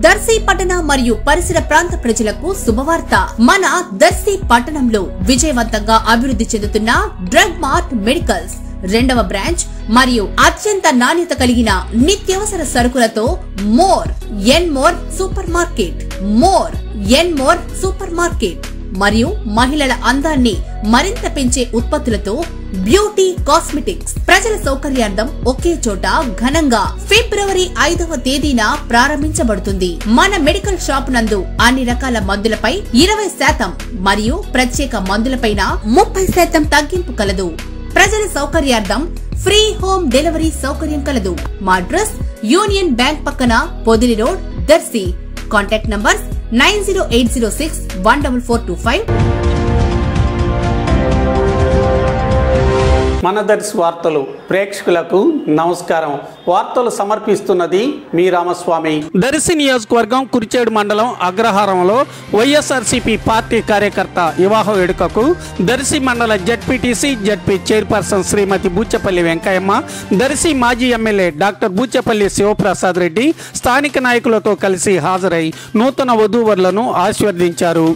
దర్శి పట్టణ మరియు పరిసర ప్రాంత ప్రజలకు శుభవార్త. మన దర్శి పట్టణంలో విజయవంతంగా అభివృద్ధి చెందుతున్న డ్రగ్ మార్ట్ మెడికల్స్ రెండవ బ్రాంచ్ మరియు అత్యంత నాణ్యత కలిగిన నిత్యావసర సరుకులతో more n more supermarket. More n more supermarket. మరియు మహిళల అందాన్ని మరింత పెంచే ఉత్పత్తులతో బ్యూటీ కాస్మెటిక్స్ ప్రజల సౌకర్యార్థం ఒకే చోట ఘనంగా ఫిబ్రవరి ఐదవ తేదీన ప్రారంభించబడుతుంది. మన మెడికల్ షాప్ నందు అన్ని రకాల మందులపై ఇరవై శాతం మరియు ప్రత్యేక మందులపైన ముప్పై శాతం తగ్గింపు కలదు. ప్రజల సౌకర్యార్థం ఫ్రీ హోమ్ డెలివరీ సౌకర్యం కలదు. మా అడ్రస్ యూనియన్ బ్యాంక్ పక్కన Podili road Darsi. Contact numbers nine zero eight zero six one double four two five. మనదర్శి వార్తలు ప్రేక్షకులకు నమస్కారం. వార్తలు సమర్పిస్తున్నది మీ రామస్వామి. దర్శి నియోజకవర్గం కురిచేడు మండలం అగ్రహారంలో వైఎస్ఆర్సీపీ పార్టీ కార్యకర్త వివాహ వేడుకకు దర్శి మండల ZPTC ZP chairperson Shrimati Buchepalli Venkayamma Darsi మాజీ ఎమ్మెల్యే డాక్టర్ బూచపల్లి శివప్రసాద్ రెడ్డి స్థానిక నాయకులతో కలిసి హాజరై నూతన వధూవరులను ఆశీర్వదించారు.